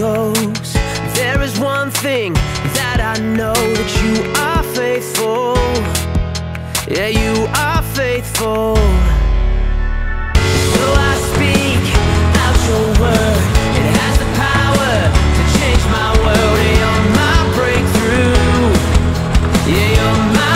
goes. There is one thing that I know that you are faithful. Yeah, you are faithful. Though I speak out your word. It has the power to change my world. You're my breakthrough. Yeah, you're my